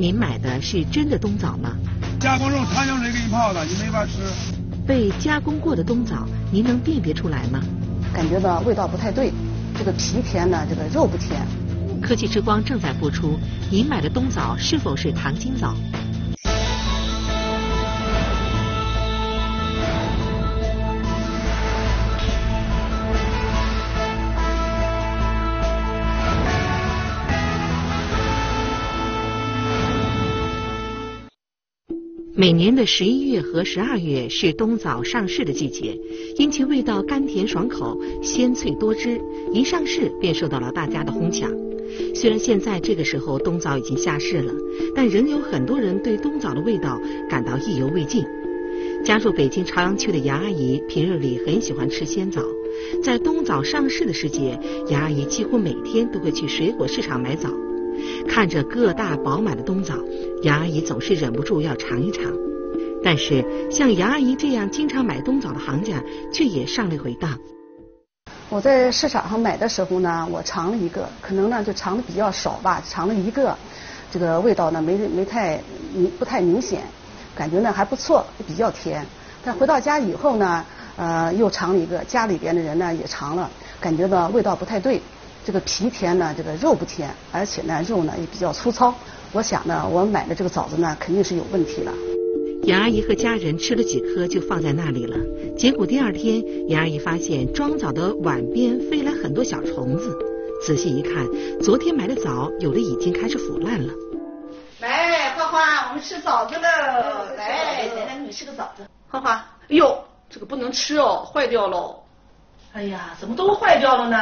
您买的是真的冬枣吗？加工肉汤用水给你泡的，你没法吃。被加工过的冬枣，您能辨别出来吗？感觉到味道不太对，这个皮甜呢，这个肉不甜。科技之光正在播出，您买的冬枣是否是糖精枣？每年的十一月和十二月是冬枣上市的季节，因其味道甘甜爽口、鲜脆多汁，一上市便受到了大家的哄抢。虽然现在这个时候冬枣已经下市了，但仍有很多人对冬枣的味道感到意犹未尽。家住北京朝阳区的杨阿姨平日里很喜欢吃鲜枣，在冬枣上市的时节，杨阿姨几乎每天都会去水果市场买枣。看着个大饱满的冬枣，杨阿姨总是忍不住要尝一尝。但是像杨阿姨这样经常买冬枣的行家，却也上了一回当。我在市场上买的时候呢，我尝了一个，可能呢就尝的比较少吧，尝了一个，这个味道呢没没太明不太明显，感觉呢还不错，比较甜。但回到家以后呢，呃，又尝了一个，家里边的人呢也尝了，感觉到味道不太对。这个皮甜呢，这个肉不甜，而且呢肉呢也比较粗糙。我想呢，我买的这个枣子呢肯定是有问题了。杨阿姨和家人吃了几颗就放在那里了，结果第二天，杨阿姨发现装枣的碗边飞来很多小虫子。仔细一看，昨天买的枣有的已经开始腐烂了。来，花花，我们吃枣子喽。来，奶奶给你吃个枣子。花花，哎呦，这个不能吃哦，坏掉喽。哎呀，怎么都坏掉了呢？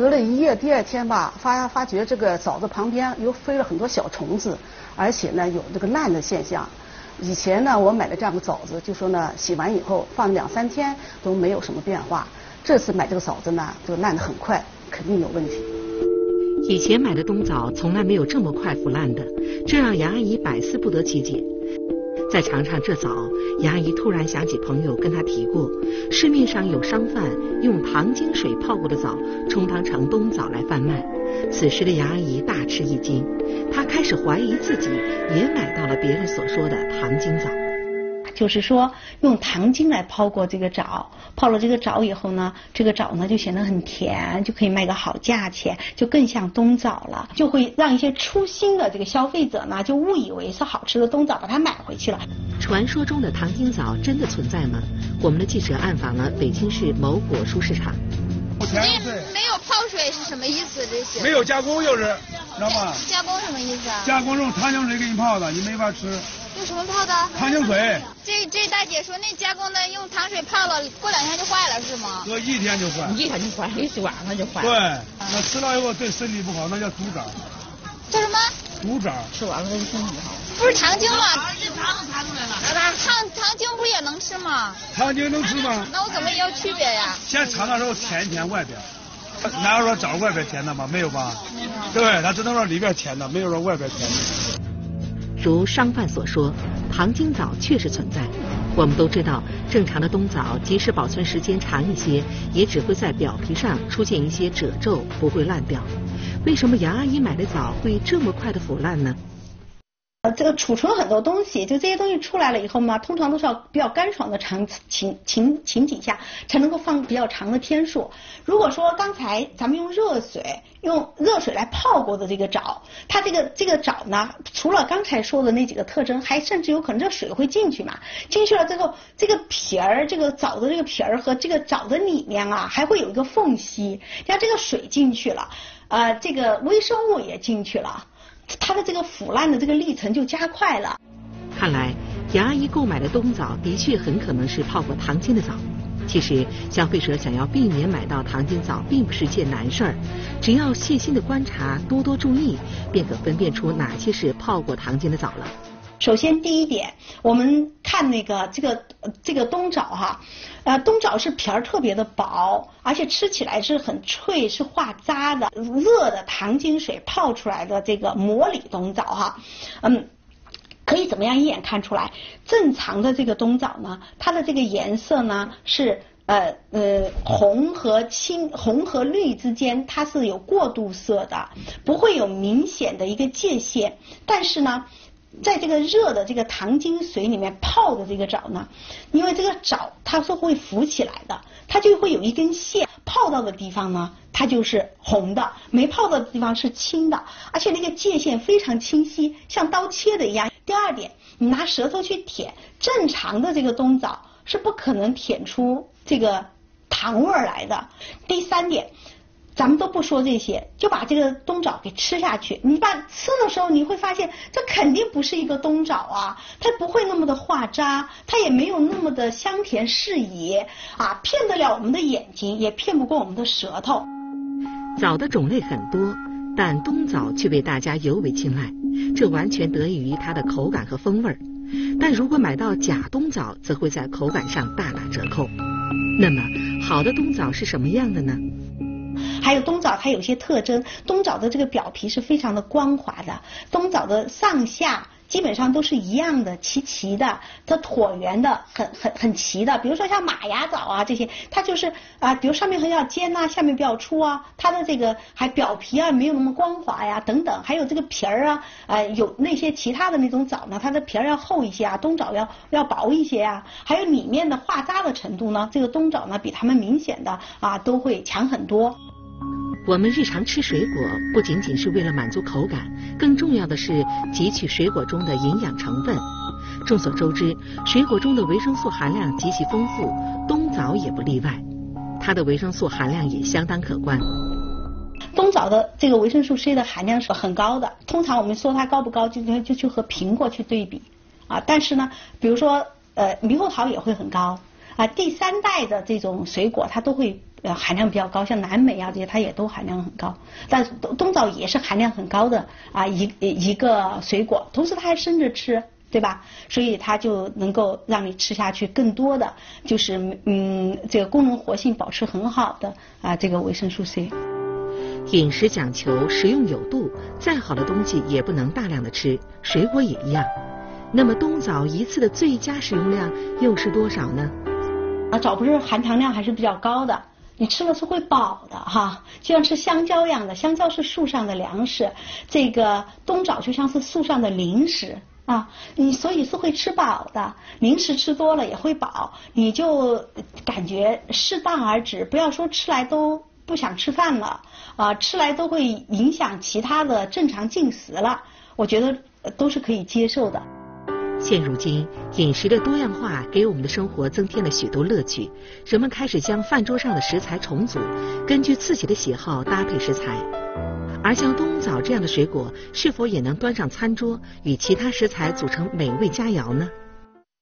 隔了一夜，第二天吧，发发觉这个枣子旁边又飞了很多小虫子，而且呢有这个烂的现象。以前呢我买的这样的枣子，就说呢洗完以后放两三天都没有什么变化。这次买这个枣子呢，就烂得很快，肯定有问题。以前买的冬枣从来没有这么快腐烂的，这让杨阿姨百思不得其解。再尝尝这枣，杨阿姨突然想起朋友跟她提过，市面上有商贩用糖精水泡过的枣充当成冬枣来贩卖。此时的杨阿姨大吃一惊，她开始怀疑自己也买到了别人所说的糖精枣。就是说，用糖精来泡过这个枣，泡了这个枣以后呢，这个枣呢就显得很甜，就可以卖个好价钱，就更像冬枣了，就会让一些粗心的这个消费者呢，就误以为是好吃的冬枣，把它买回去了。传说中的糖精枣真的存在吗？我们的记者暗访了北京市某果蔬市场。没没有泡水是什么意思？这些没有加工就是，知道吗？加工什么意思啊？加工用糖浆水给你泡的，你没法吃。用什么泡的？糖浆水。这这大姐说那加工的用糖水泡了，过两天就坏了是吗？隔一天就坏。一天就坏，一洗晚上就坏。对，那吃了以后对身体不好，那叫毒枣。叫什么？毒枣。吃完了对身体不好。不是糖精吗？糖糖精不也能吃吗？糖精能吃吗？那我怎么也要区别呀？先尝的时候甜一甜外边，哪有说找外边甜的吗？没有吧？对，它只能说里边甜的，没有说外边甜的。如商贩所说，糖精枣确实存在。我们都知道，正常的冬枣即使保存时间长一些，也只会在表皮上出现一些褶皱，不会烂掉。为什么杨阿姨买的枣会这么快的腐烂呢？呃，这个储存很多东西，就这些东西出来了以后嘛，通常都是要比较干爽的场情情情景下才能够放比较长的天数。如果说刚才咱们用热水用热水来泡过的这个枣，它这个这个枣呢，除了刚才说的那几个特征，还甚至有可能这水会进去嘛，进去了之后，这个皮儿，这个枣的这个皮儿和这个枣的里面啊，还会有一个缝隙，像这个水进去了，呃，这个微生物也进去了。它的这个腐烂的这个历程就加快了。看来杨阿姨购买的冬枣的确很可能是泡过糖精的枣。其实消费者想要避免买到糖精枣，并不是件难事儿，只要细心的观察，多多注意，便可分辨出哪些是泡过糖精的枣了。首先，第一点，我们看那个这个这个冬枣哈，呃，冬枣是皮儿特别的薄，而且吃起来是很脆，是化渣的。热的糖精水泡出来的这个模里冬枣哈，嗯，可以怎么样一眼看出来？正常的这个冬枣呢，它的这个颜色呢是。呃呃红和青、红和绿之间它是有过渡色的，不会有明显的一个界限。但是呢，在这个热的这个糖精水里面泡的这个枣呢，因为这个枣它是会浮起来的，它就会有一根线，泡到的地方呢它就是红的，没泡到的地方是青的，而且那个界限非常清晰，像刀切的一样。第二点，你拿舌头去舔，正常的这个冬枣。是不可能舔出这个糖味儿来的。第三点，咱们都不说这些，就把这个冬枣给吃下去。你把吃的时候，你会发现这肯定不是一个冬枣啊，它不会那么的化渣，它也没有那么的香甜适宜啊，骗得了我们的眼睛，也骗不过我们的舌头。枣的种类很多，但冬枣却被大家尤为青睐，这完全得益于它的口感和风味儿。但如果买到假冬枣，则会在口感上大打折扣。那么，好的冬枣是什么样的呢？还有冬枣，它有些特征。冬枣的这个表皮是非常的光滑的，冬枣的上下。基本上都是一样的，齐齐的，它椭圆的，很很很齐的。比如说像马牙枣啊这些，它就是啊，比如上面比较尖呐，下面比较粗啊，它的这个还表皮啊没有那么光滑呀，等等。还有这个皮儿啊，呃，有那些其他的那种枣呢，它的皮儿要厚一些啊，冬枣要要薄一些啊。还有里面的化渣的程度呢，这个冬枣呢比它们明显的啊都会强很多。我们日常吃水果，不仅仅是为了满足口感，更重要的是汲取水果中的营养成分。众所周知，水果中的维生素含量极其丰富，冬枣也不例外。它的维生素含量也相当可观。冬枣的这个维生素 C 的含量是很高的。通常我们说它高不高，就就去和苹果去对比啊。但是呢，比如说呃猕猴桃也会很高啊。第三代的这种水果，它都会。呃，含量比较高，像蓝莓啊这些，它也都含量很高。但冬冬枣也是含量很高的啊一一个水果，同时它还生着吃，对吧？所以它就能够让你吃下去更多的，就是嗯这个功能活性保持很好的啊这个维生素 C。饮食讲求食用有度，再好的东西也不能大量的吃，水果也一样。那么冬枣一次的最佳食用量又是多少呢？啊，枣不是含糖量还是比较高的。你吃了是会饱的哈，就像吃香蕉一样的，香蕉是树上的粮食，这个冬枣就像是树上的零食啊，你所以是会吃饱的，零食吃多了也会饱，你就感觉适当而止，不要说吃来都不想吃饭了啊，吃来都会影响其他的正常进食了，我觉得都是可以接受的。现如今，饮食的多样化给我们的生活增添了许多乐趣。人们开始将饭桌上的食材重组，根据自己的喜好搭配食材。而像冬枣这样的水果，是否也能端上餐桌，与其他食材组成美味佳肴呢？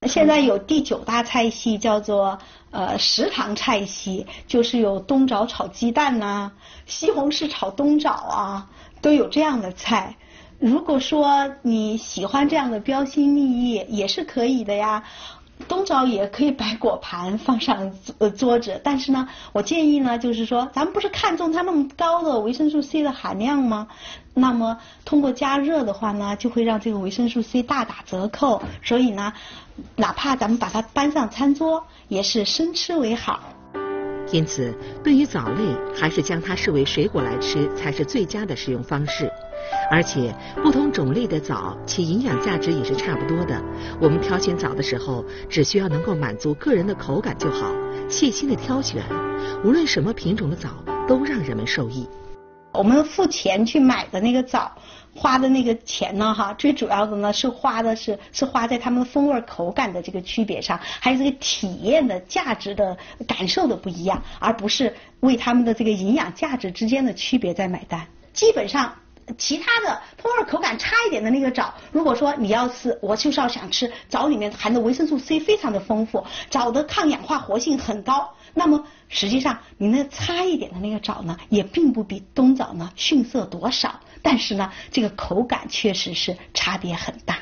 现在有第九大菜系，叫做呃食堂菜系，就是有冬枣炒鸡蛋呐，西红柿炒冬枣啊，都有这样的菜。如果说你喜欢这样的标新立异，也是可以的呀。冬枣也可以摆果盘放上呃桌子，但是呢，我建议呢，就是说，咱们不是看中它那么高的维生素 C 的含量吗？那么通过加热的话呢，就会让这个维生素 C 大打折扣。所以呢，哪怕咱们把它搬上餐桌，也是生吃为好。因此，对于藻类，还是将它视为水果来吃才是最佳的食用方式。而且，不同种类的藻其营养价值也是差不多的。我们挑选藻的时候，只需要能够满足个人的口感就好，细心的挑选，无论什么品种的藻，都让人们受益。我们付钱去买的那个枣，花的那个钱呢，哈，最主要的呢是花的是是花在它们风味口感的这个区别上，还有这个体验的价值的感受的不一样，而不是为它们的这个营养价值之间的区别在买单。基本上。其他的风味口感差一点的那个枣，如果说你要是我就是要想吃枣里面含的维生素 C 非常的丰富，枣的抗氧化活性很高，那么实际上你那差一点的那个枣呢，也并不比冬枣呢逊色多少，但是呢，这个口感确实是差别很大。